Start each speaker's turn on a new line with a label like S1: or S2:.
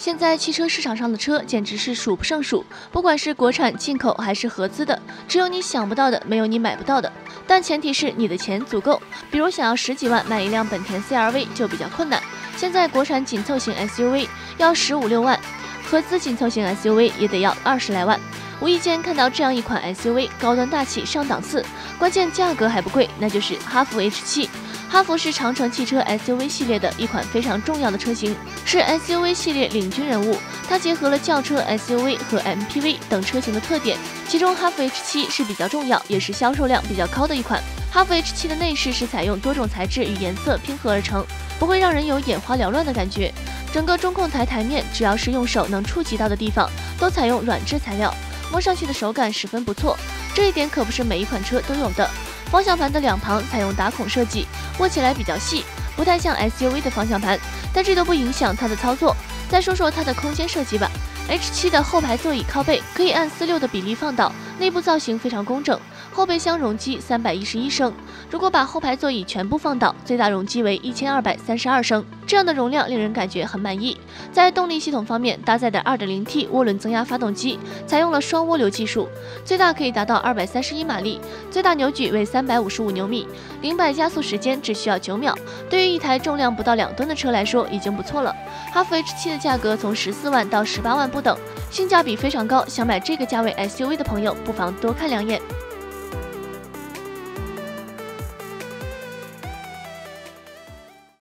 S1: 现在汽车市场上的车简直是数不胜数，不管是国产、进口还是合资的，只有你想不到的，没有你买不到的。但前提是你的钱足够，比如想要十几万买一辆本田 CRV 就比较困难。现在国产紧凑型 SUV 要十五六万，合资紧凑型 SUV 也得要二十来万。无意间看到这样一款 SUV，高端大气上档次，关键价格还不贵，那就是哈弗 H 七。哈弗是长城汽车 SUV 系列的一款非常重要的车型，是 SUV 系列领军人物。它结合了轿车、SUV 和 MPV 等车型的特点，其中哈弗 H7 是比较重要，也是销售量比较高的一款。哈弗 H7 的内饰是采用多种材质与颜色拼合而成，不会让人有眼花缭乱的感觉。整个中控台台面，只要是用手能触及到的地方，都采用软质材料，摸上去的手感十分不错。这一点可不是每一款车都有的。方向盘的两旁采用打孔设计，握起来比较细，不太像 SUV 的方向盘，但这都不影响它的操作。再说说它的空间设计吧，H7 的后排座椅靠背可以按四六的比例放倒，内部造型非常工整。后备箱容积三百一十一升，如果把后排座椅全部放倒，最大容积为一千二百三十二升，这样的容量令人感觉很满意。在动力系统方面，搭载的二点零 T 涡轮增压发动机采用了双涡流技术，最大可以达到二百三十一马力，最大扭矩为三百五十五牛米，零百加速时间只需要九秒。对于一台重量不到两吨的车来说，已经不错了。哈弗 H 七的价格从十四万到十八万不等，性价比非常高，想买这个价位 SUV 的朋友不妨多看两眼。